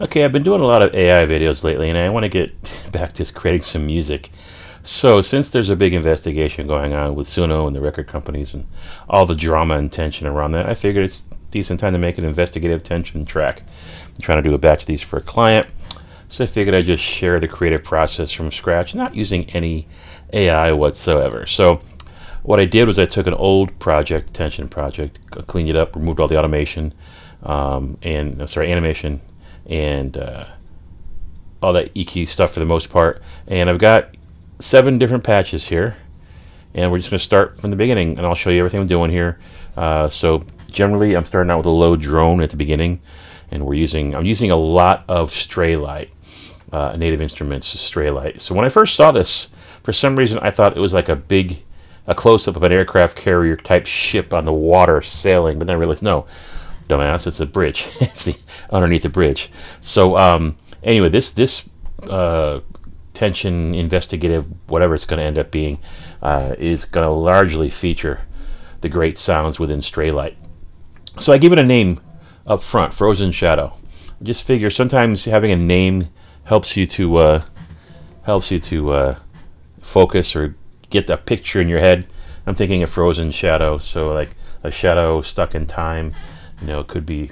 Okay, I've been doing a lot of AI videos lately, and I want to get back to creating some music. So, since there's a big investigation going on with Suno and the record companies and all the drama and tension around that, I figured it's decent time to make an investigative tension track. I'm trying to do a batch of these for a client, so I figured I'd just share the creative process from scratch, not using any AI whatsoever. So, what I did was I took an old project, tension project, cleaned it up, removed all the automation, um, and sorry, animation and uh, all that EQ stuff for the most part. And I've got seven different patches here. And we're just going to start from the beginning, and I'll show you everything I'm doing here. Uh, so generally, I'm starting out with a low drone at the beginning, and we're using I'm using a lot of Straylight, uh, Native Instruments Straylight. So when I first saw this, for some reason I thought it was like a big, a close-up of an aircraft carrier type ship on the water sailing, but then I realized no, dumbass. It's a bridge. it's the underneath the bridge. So um, anyway, this this uh, tension investigative whatever it's going to end up being uh, is going to largely feature the great sounds within Straylight. So I give it a name up front, Frozen Shadow. I just figure sometimes having a name helps you to uh, helps you to uh, focus or get a picture in your head. I'm thinking of Frozen Shadow, so like a shadow stuck in time you know, it could be,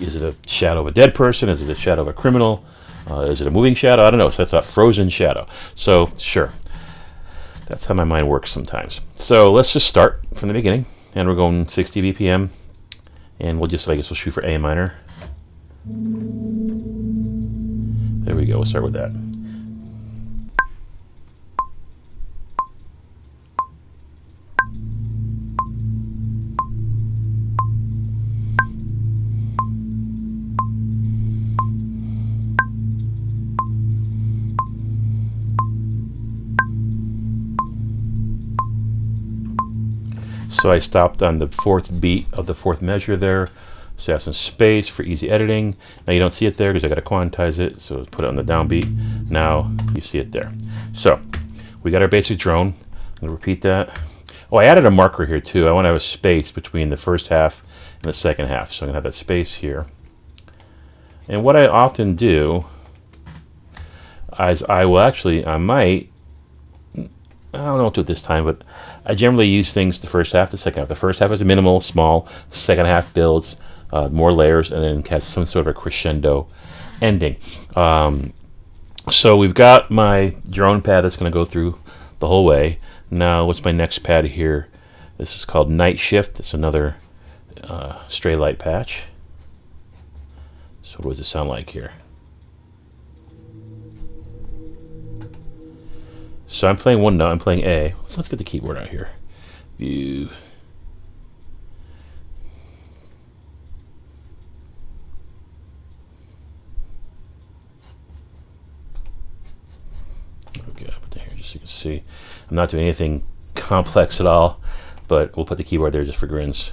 is it a shadow of a dead person? Is it a shadow of a criminal? Uh, is it a moving shadow? I don't know. So that's a frozen shadow. So sure, that's how my mind works sometimes. So let's just start from the beginning, and we're going 60 BPM, and we'll just, I guess, we'll shoot for A minor. There we go. We'll start with that. So I stopped on the fourth beat of the fourth measure there. So I have some space for easy editing. Now you don't see it there because I got to quantize it. So put it on the downbeat. Now you see it there. So we got our basic drone. I'm going to repeat that. Oh, I added a marker here too. I want to have a space between the first half and the second half. So I'm going to have that space here. And what I often do is I will actually, I might I don't know what to do it this time, but I generally use things the first half, the second half. The first half is minimal, small. Second half builds uh, more layers and then has some sort of a crescendo ending. Um, so we've got my drone pad that's going to go through the whole way. Now, what's my next pad here? This is called Night Shift. It's another uh, Straylight patch. So what does it sound like here? So I'm playing one note, I'm playing A. So let's get the keyboard out here. View. Okay, I'll put that here just so you can see. I'm not doing anything complex at all, but we'll put the keyboard there just for grins.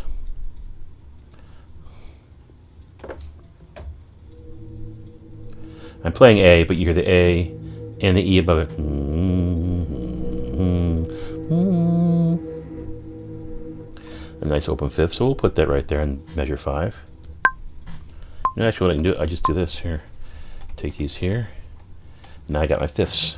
I'm playing A, but you hear the A and the E above it. A nice open fifth, so we'll put that right there in measure five. And actually, what I can do, I just do this here. Take these here. Now I got my fifths.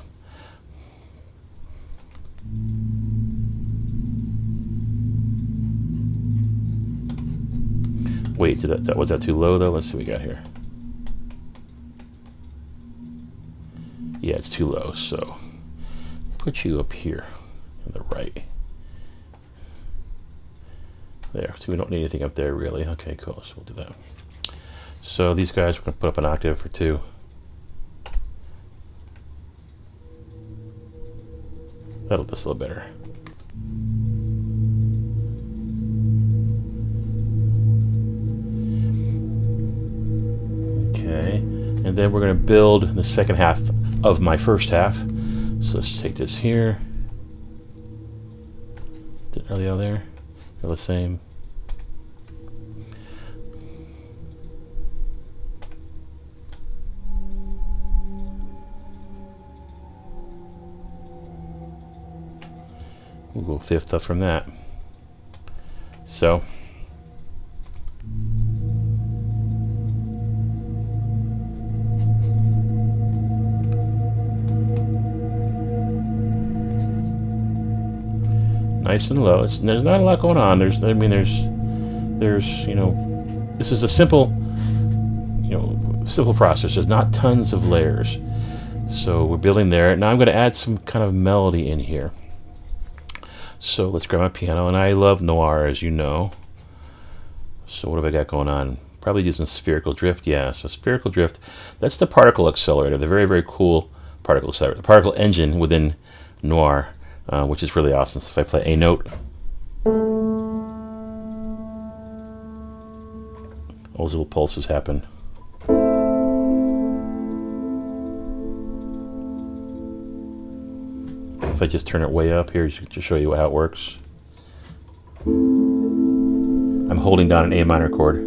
Wait, did that, that was that too low though? Let's see what we got here. Yeah, it's too low, so put you up here on the right. There, so we don't need anything up there really. Okay, cool, so we'll do that. So these guys, we're gonna put up an octave for two. That'll just a little better. Okay, and then we're gonna build the second half of my first half. So let's take this here. Are they all there? They're the same. We'll go fifth up from that. So nice and low. It's, there's not a lot going on. There's, I mean, there's, there's, you know, this is a simple, you know, simple process. There's not tons of layers. So we're building there. Now I'm going to add some kind of melody in here. So let's grab my piano, and I love Noire, as you know. So what have I got going on? Probably using spherical drift. Yeah, so spherical drift. That's the particle accelerator, the very, very cool particle accelerator, the particle engine within Noire, uh, which is really awesome. So if I play a note, all those little pulses happen. If I just turn it way up here just to show you how it works. I'm holding down an A minor chord.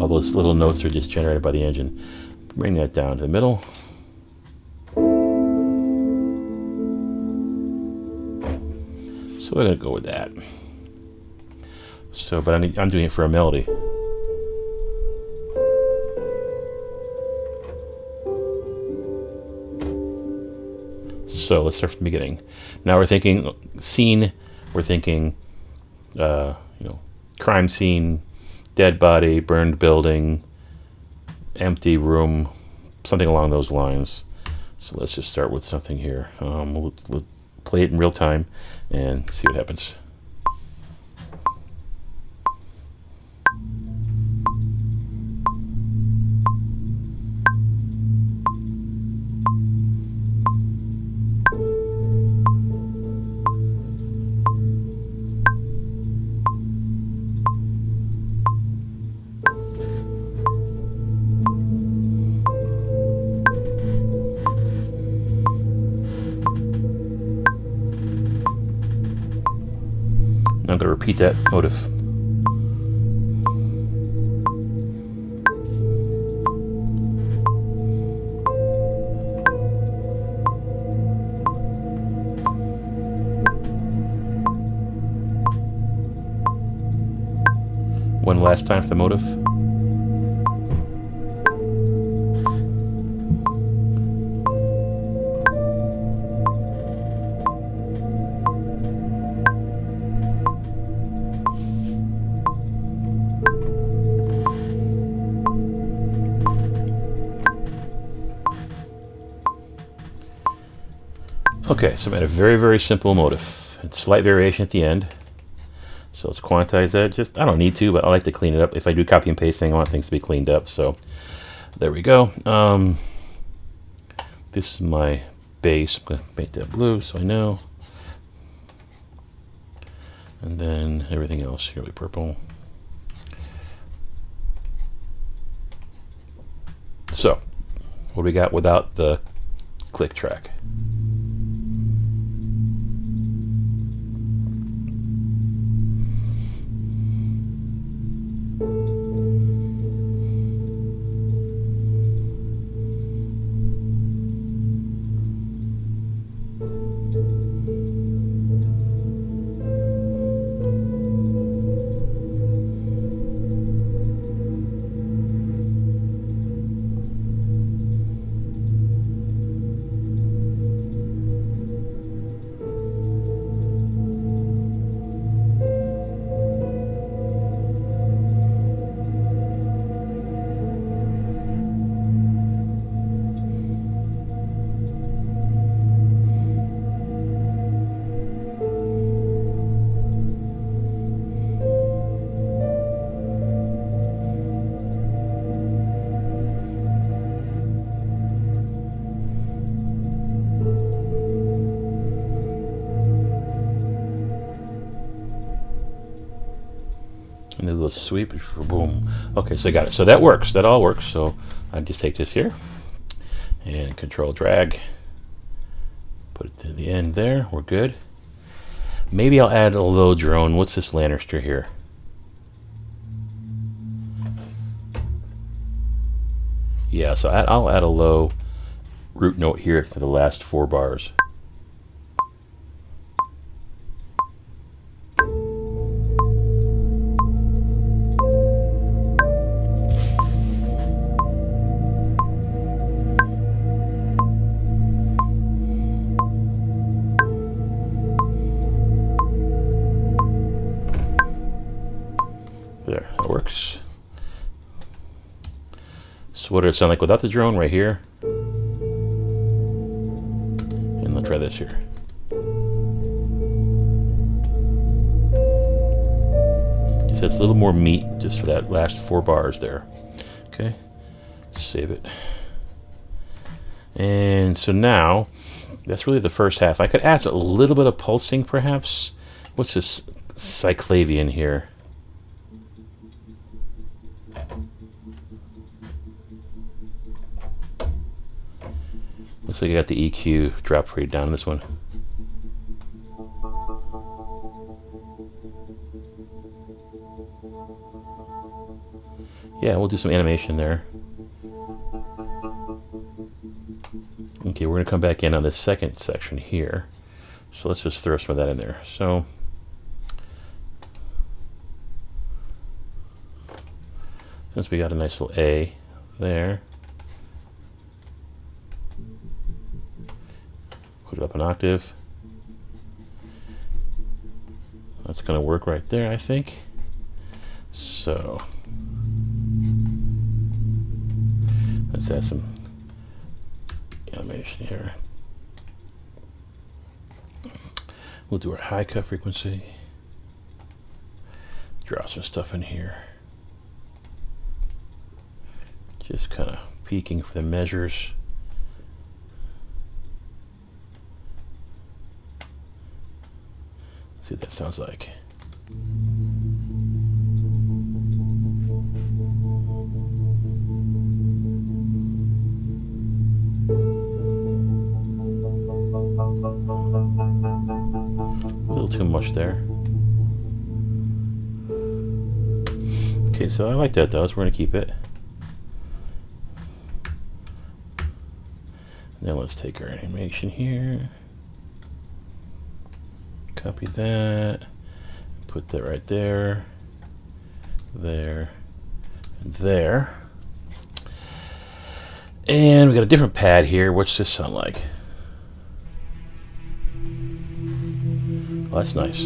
All those little notes are just generated by the engine. Bring that down to the middle. So we're to go with that. So, but I'm doing it for a melody. So let's start from the beginning. Now we're thinking scene. We're thinking, uh, you know, crime scene, dead body, burned building, empty room, something along those lines. So let's just start with something here. Um, let's play it in real time and see what happens. Repeat that motive. One last time for the motive. Okay, so I made a very, very simple motive. It's slight variation at the end. So let's quantize that. Just, I don't need to, but I like to clean it up. If I do copy and pasting, I want things to be cleaned up. So there we go. Um, this is my base. I'm going to make that blue so I know. And then everything else here will be purple. So, what do we got without the click track? And a little sweep, boom. Okay, so I got it. So that works. That all works. So I just take this here and control drag, put it to the end there. We're good. Maybe I'll add a little drone. What's this Lannister here? Yeah, so I'll add a low root note here for the last four bars. What does it sound like without the drone right here? And let's try this here. So it's a little more meat just for that last four bars there. Okay, save it. And so now, that's really the first half. I could add a little bit of pulsing perhaps. What's this cyclavian here? Looks like I got the EQ drop pretty down this one. Yeah, we'll do some animation there. Okay, we're to come back in on this second section here. So let's just throw some of that in there. So since we got a nice little A there, it up an octave. That's going to work right there, I think. So let's add some animation here. We'll do our high cut frequency. Draw some stuff in here. Just kind of peeking for the measures. See what that sounds like. A little too much there. Okay, so I like that though, so we're to keep it. Now let's take our animation here. Copy that. Put that right there. There. And there. And we got a different pad here. What's this sound like? Oh, that's nice.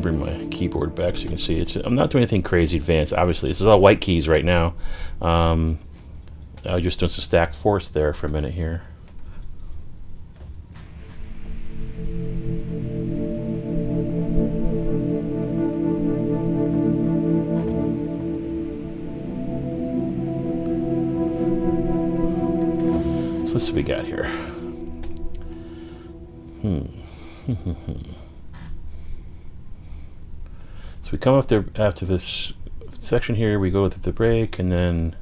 Bring my keyboard back so you can see. It's. I'm not doing anything crazy advanced. Obviously, this is all white keys right now. Um, I just doing some stacked force there for a minute here. So see what we got here. Hmm. so we come up there after this section here, we go to the break, and then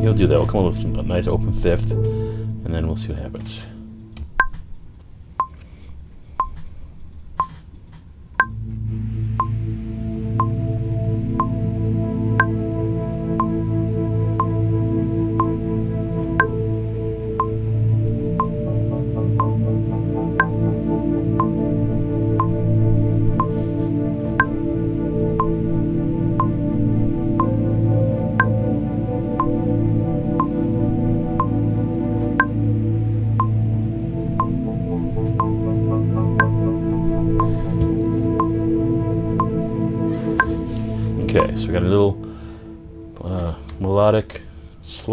You'll do that. We'll come up with a nice open fifth, and then we'll see what happens.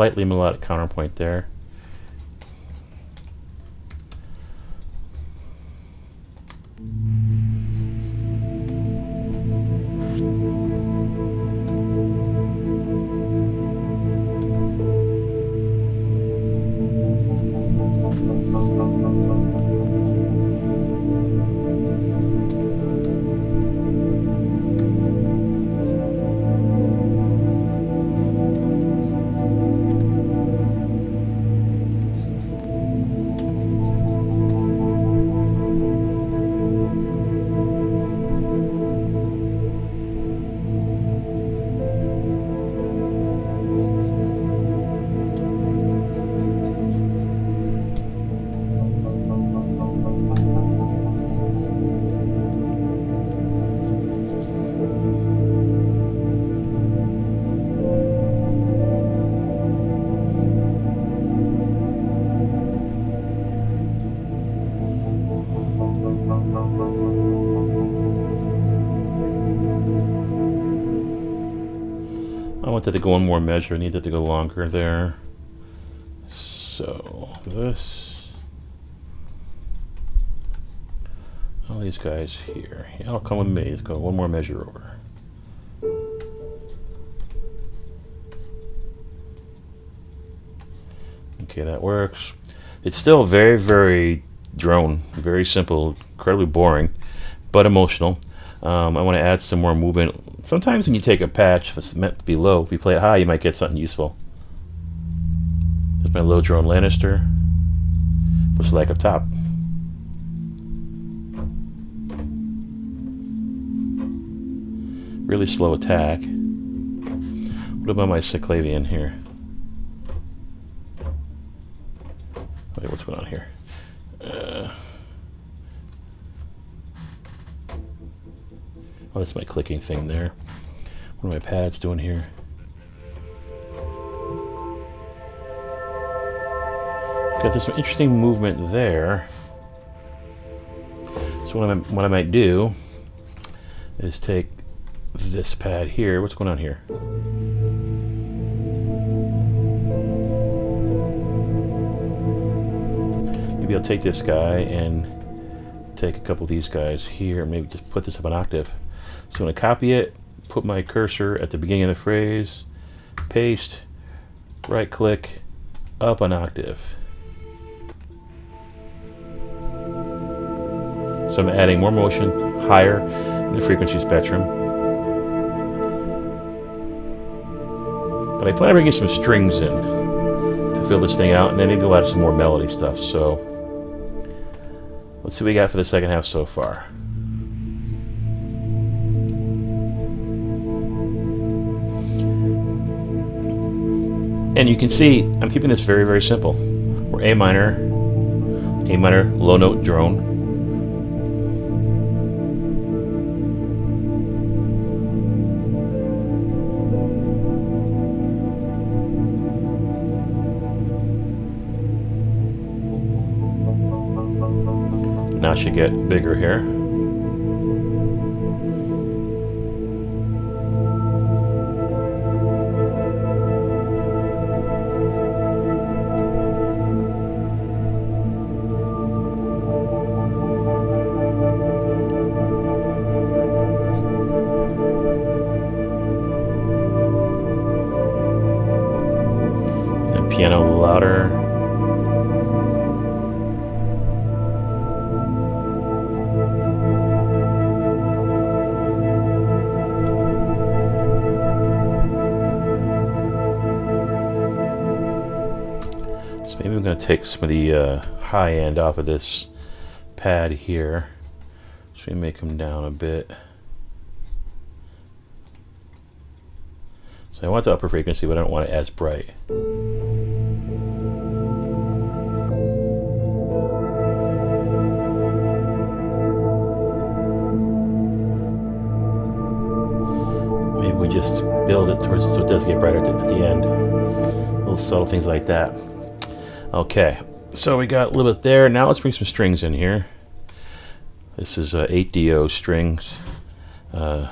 Slightly melodic counterpoint there. Wanted to go one more measure, needed to go longer there. So this, all these guys here, y'all come with me, let's go one more measure over. Okay, that works. It's still very, very drone, very simple, incredibly boring, but emotional. Um, I want to add some more movement. Sometimes when you take a patch that's meant to be low, if you play it high, you might get something useful. There's my low drone Lannister. What's like up top? Really slow attack. What about my Cyclavian here? Wait, what's going on here? Uh, oh, that's my clicking thing there. What are my pads doing here? Okay, there's some interesting movement there. So what I, what I might do is take this pad here. What's going on here? Maybe I'll take this guy and take a couple of these guys here, maybe just put this up an octave. So I'm going to copy it, put my cursor at the beginning of the phrase, paste, right click, up an octave. So I'm adding more motion higher in the frequency spectrum. But I plan on bringing some strings in to fill this thing out, and then maybe we'll add some more melody stuff. So Let's see what we got for the second half so far. And you can see I'm keeping this very, very simple. We're A minor, A minor, low note drone. Now should get bigger here. Some of the uh, high end off of this pad here. So we make them down a bit. So I want the upper frequency, but I don't want it as bright. Maybe we just build it towards so it does get brighter at the end. Little subtle things like that. Okay, so we got a little bit there. Now let's bring some strings in here. This is uh, 8Dio strings. Uh,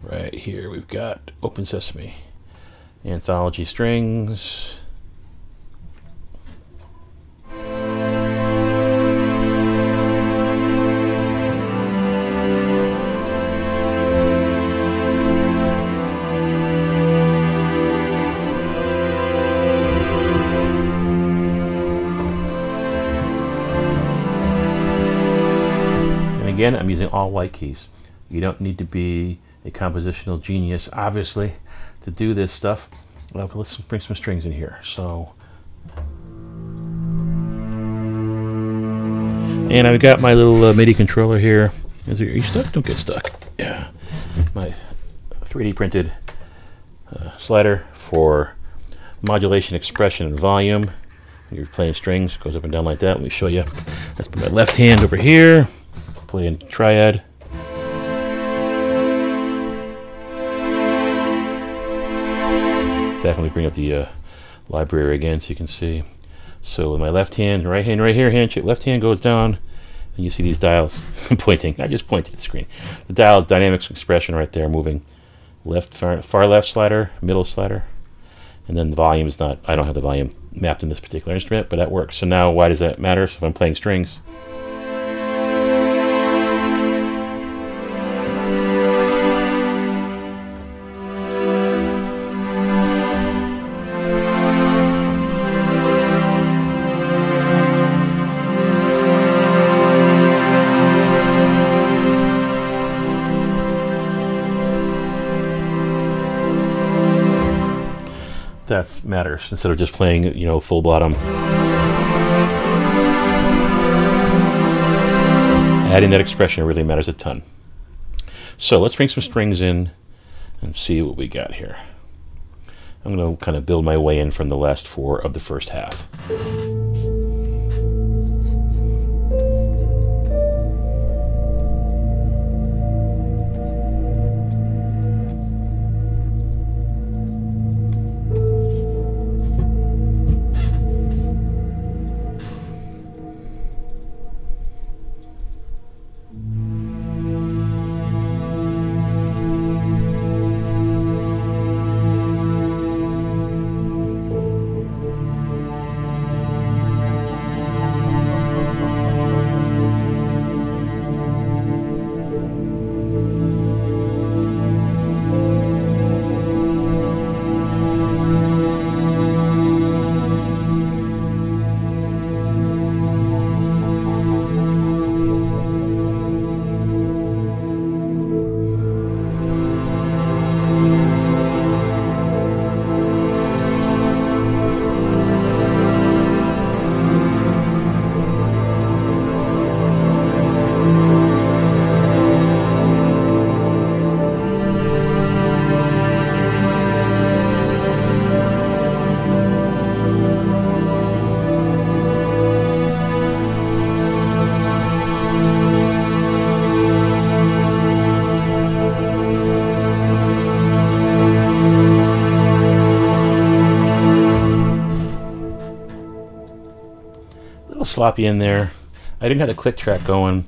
right here we've got Open Sesame. Anthology strings. Again, I'm using all white keys. You don't need to be a compositional genius, obviously, to do this stuff. Well, let's bring some strings in here. So, and I've got my little uh, MIDI controller here. Is there, are you stuck? Don't get stuck. Yeah, my 3D printed uh, slider for modulation, expression, and volume. You're playing strings, goes up and down like that. Let me show you. Let's put my left hand over here playing triad. In fact, let me bring up the uh, library again so you can see. So with my left hand, right hand right here, handshake, left hand goes down, and you see these dials pointing. I just pointed to the screen. The dial is dynamics expression right there, moving left far, far left slider, middle slider, and then the volume is not. I don't have the volume mapped in this particular instrument, but that works. So now, why does that matter? So if I'm playing strings. Matters instead of just playing, you know, full bottom. Adding that expression really matters a ton. So let's bring some strings in and see what we got here. I'm going to kind of build my way in from the last four of the first half. Sloppy in there. I didn't have the click track going,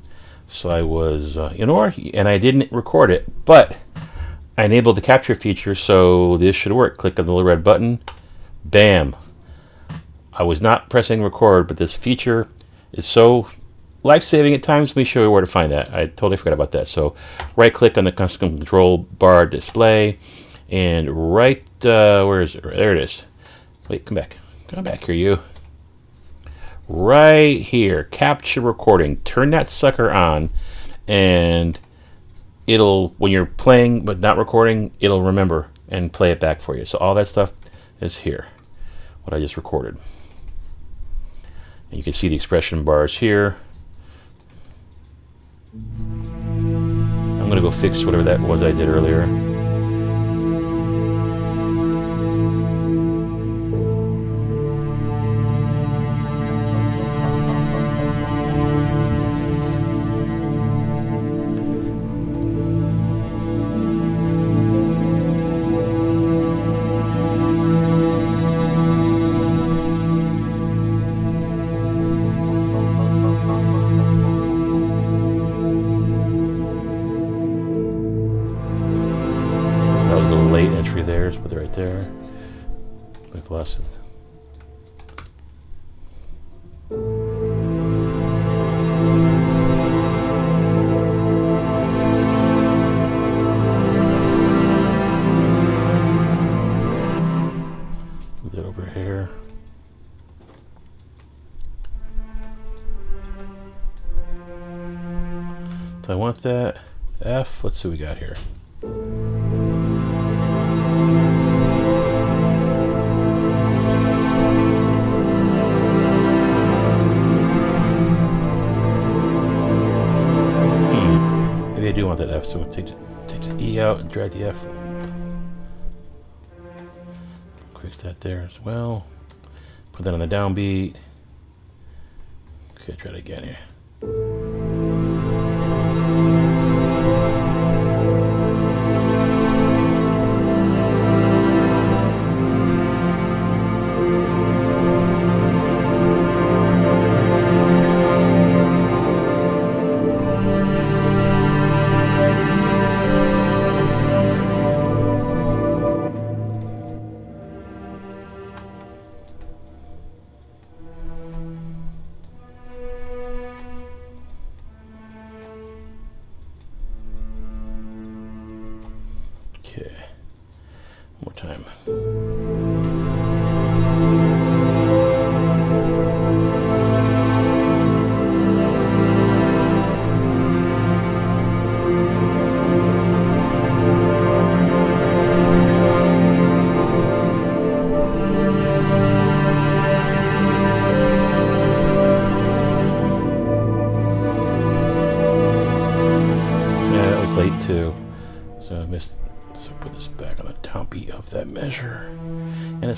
so I was, uh, you know, and I didn't record it, but I enabled the capture feature, so this should work. Click on the little red button, bam. I was not pressing record, but this feature is so life-saving at times. Let me show you where to find that. I totally forgot about that. So right-click on the custom control bar display, and right, uh, where is it? There it is. Wait, come back. Come back here, you right here. Capture recording. Turn that sucker on and it'll when you're playing but not recording it'll remember and play it back for you. So all that stuff is here what I just recorded. And you can see the expression bars here. I'm gonna go fix whatever that was I did earlier So I want that F. Let's see what we got here. Hmm. Maybe I do want that F, so take, take the E out and drag the F. Fix that there as well. Put that on the downbeat. Okay, try it again here.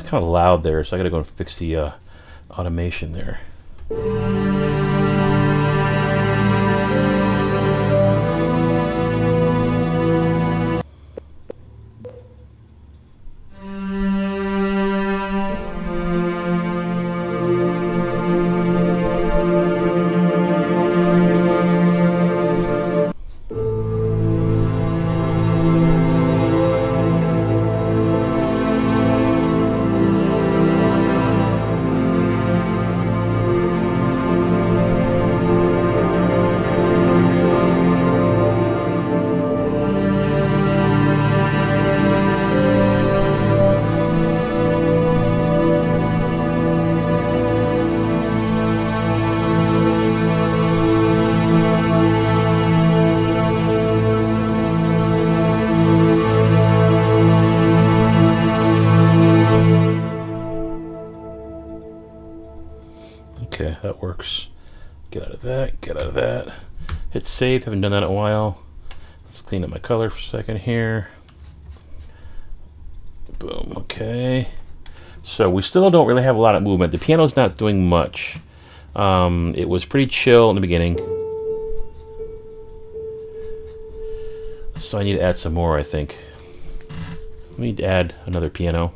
Kind of loud there, so I gotta go and fix the uh, automation there. Save, haven't done that in a while. Let's clean up my color for a second here. Boom, okay. So we still don't really have a lot of movement. The piano's not doing much. Um, it was pretty chill in the beginning. So I need to add some more, I think. We need to add another piano.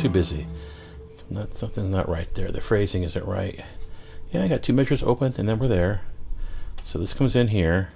Too busy. Something's not right there. The phrasing isn't right. Yeah, I got two measures open, and then we're there. So this comes in here.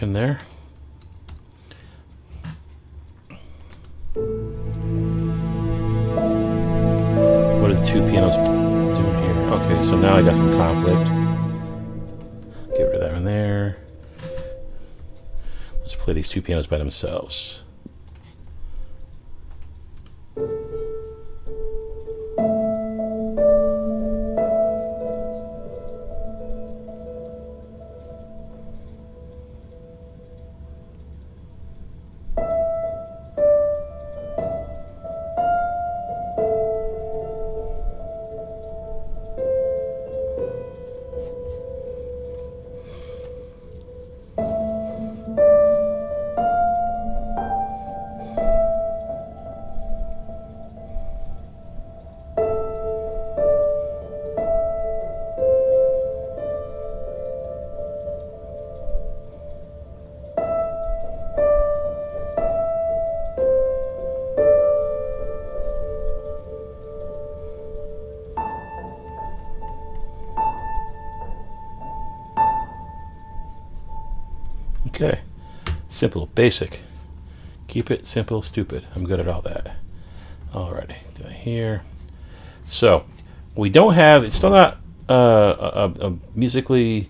There. What are the two pianos doing here? Okay, so now I got some conflict. Get rid of that one there. Let's play these two pianos by themselves. Simple, basic. Keep it simple, stupid. I'm good at all that. Alrighty, here. So, we don't have, it's still not uh, a, a musically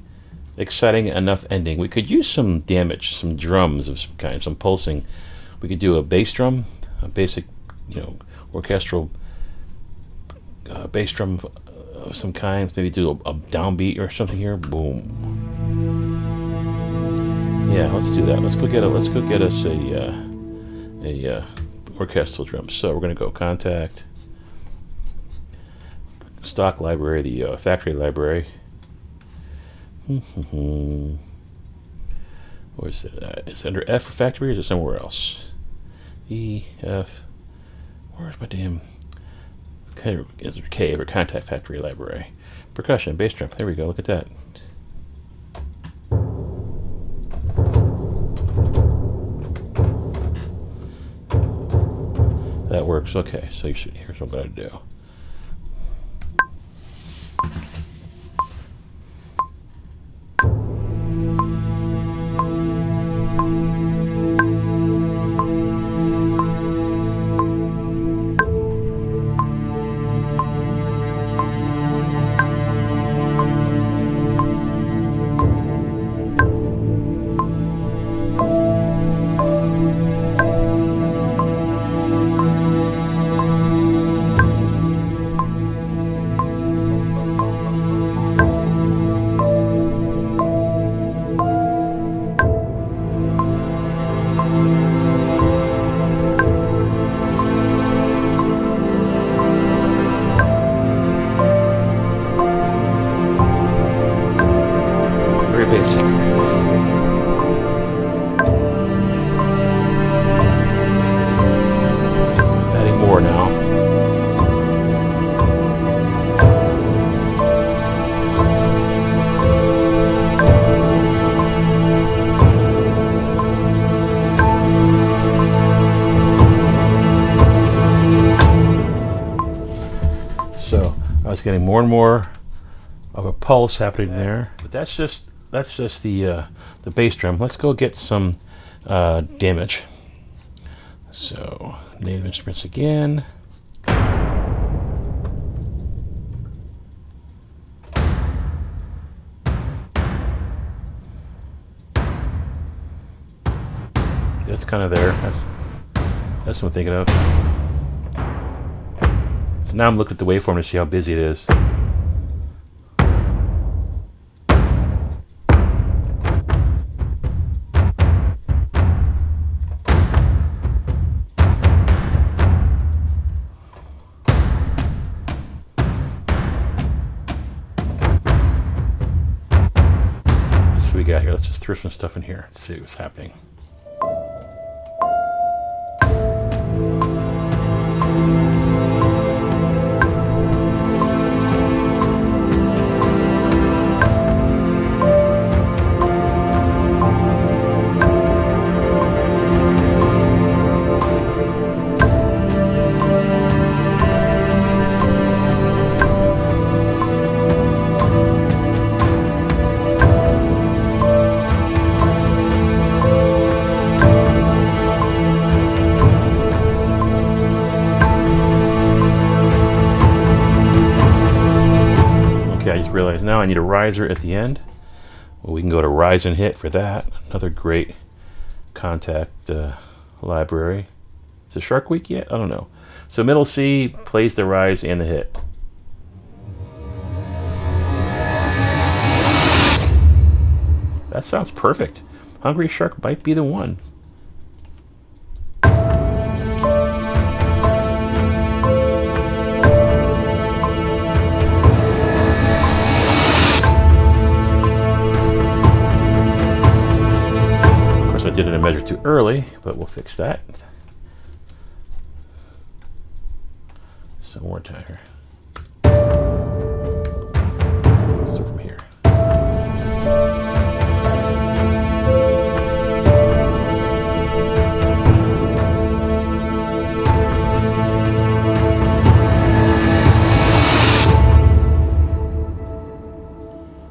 exciting enough ending. We could use some damage, some drums of some kind, some pulsing. We could do a bass drum, a basic, you know, orchestral bass drum of some kind. Maybe do a, a downbeat or something here. Boom. Yeah, let's do that. Let's go get a. Let's go get us a uh, a uh, orchestral drum. So we're gonna go Kontakt stock library, the uh, factory library. Where's it? Uh, it's under F for factory, or is it somewhere else? E F. Where's my damn? K is K for Kontakt factory library. Percussion, bass drum. There we go. Look at that. That works. Okay, so should, here's what I'm going to do. Getting more and more of a pulse happening there. But that's just that's just the uh, the bass drum. Let's go get some uh, damage. So native instruments again. That's kind of there. That's, that's what I'm thinking of. Now I'm looking at the waveform to see how busy it is. Let's we got here. Let's just throw some stuff in here. Let's see what's happening. I need a riser at the end. Well, we can go to Rise and Hit for that. Another great Kontakt uh, library. Is it Shark Week yet? I don't know. So middle C plays the rise and the hit. That sounds perfect. Hungry Shark might be the one. Measure too early, but we'll fix that. Some more time here. So from here.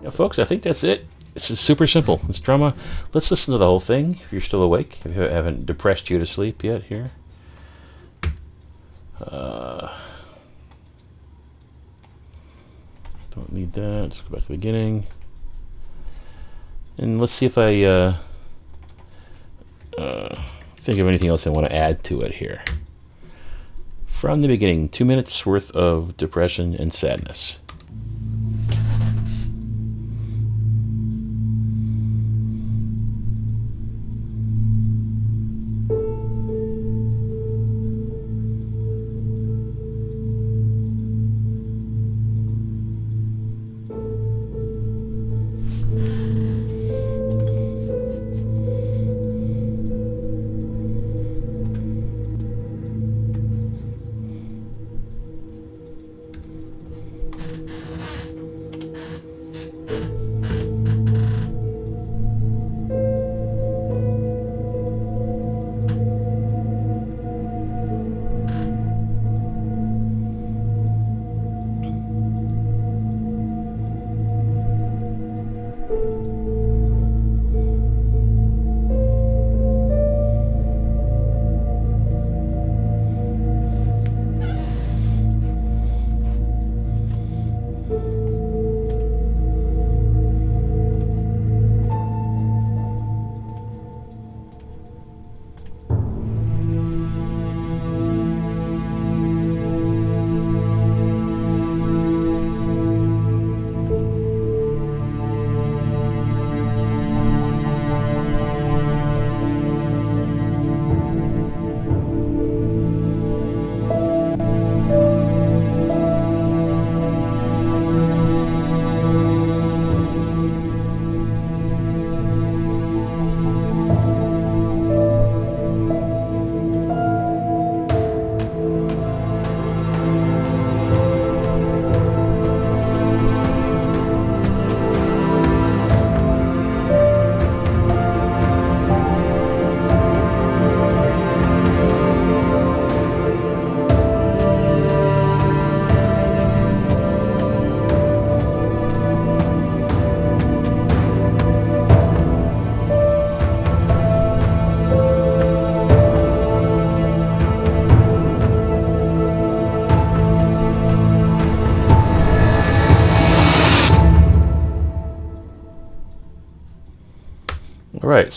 Now, folks, I think that's it. This is super simple. This drama. Let's listen to the whole thing if you're still awake. If you haven't depressed you to sleep yet here. Uh, don't need that. Let's go back to the beginning. And let's see if I uh, uh, think of anything else I want to add to it here. from the beginning. Two minutes worth of depression and sadness.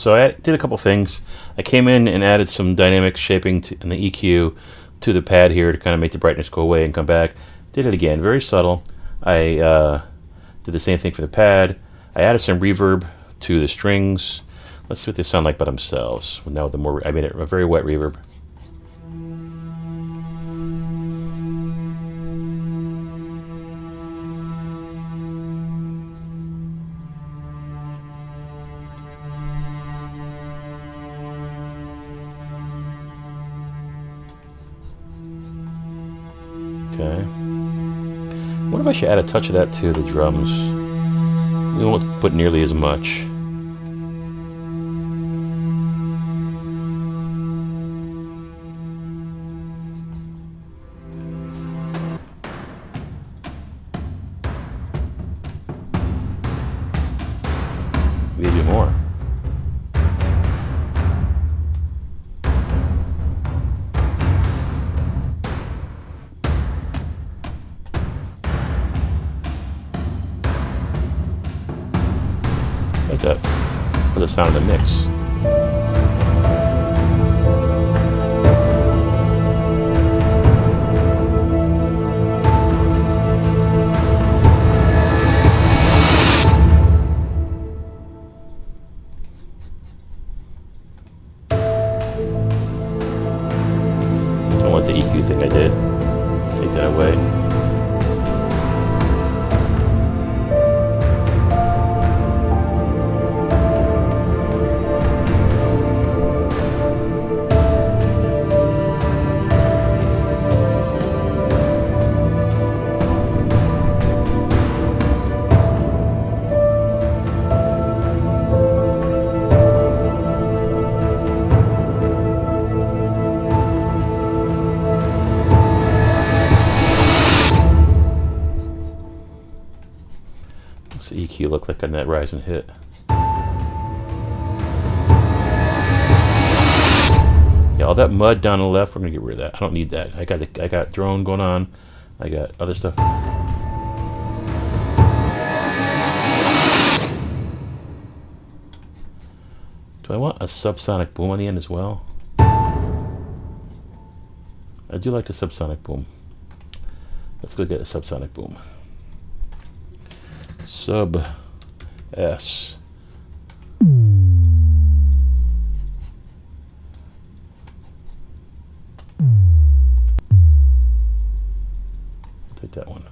So I did a couple things. I came in and added some dynamic shaping to, and the EQ to the pad here to kind of make the brightness go away and come back. Did it again, very subtle. I uh, did the same thing for the pad. I added some reverb to the strings. Let's see what they sound like by themselves. Now the more I made it a very wet reverb. What if I should add a touch of that to the drums? We won't put nearly as much. Sound of the mix. The look like that rise and hit? Yeah, all that mud down the left, we're gonna get rid of that. I don't need that. I got the, I got drone going on. I got other stuff. Do I want a subsonic boom on the end as well? I do like the subsonic boom. Let's go get a subsonic boom. Sub S. Take that one.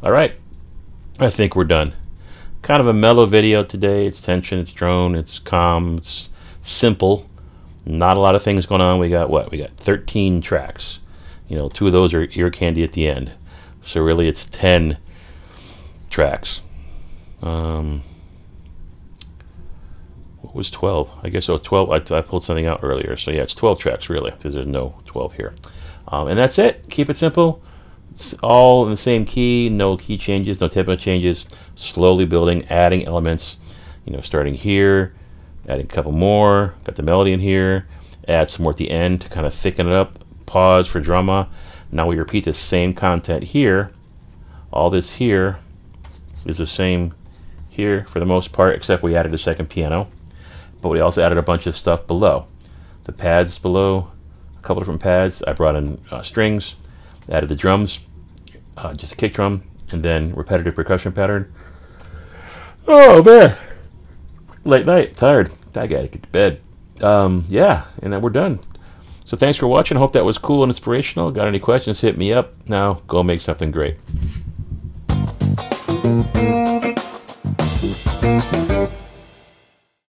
All right. I think we're done. Kind of a mellow video today. It's tension, it's drone, it's calm, it's simple. Not a lot of things going on. We got what? We got 13 tracks. You know, two of those are ear candy at the end. So really it's 10 tracks. Um, what was 12? I guess oh 12. I, I pulled something out earlier. So yeah, it's 12 tracks really because there's no 12 here. Um, and that's it. Keep it simple. It's all in the same key, no key changes, no tempo changes. Slowly building, adding elements. You know, starting here, adding a couple more. Got the melody in here. Add some more at the end to kind of thicken it up. Pause for drama. Now we repeat the same content here. All this here is the same here for the most part, except we added a second piano. But we also added a bunch of stuff below. The pads below, a couple different pads. I brought in uh, strings, added the drums, uh, just a kick drum, and then repetitive percussion pattern. Oh man, late night, tired. I gotta get to bed. Um, yeah, and then we're done. So thanks for watching. Hope that was cool and inspirational. Got any questions? Hit me up. Now go make something great.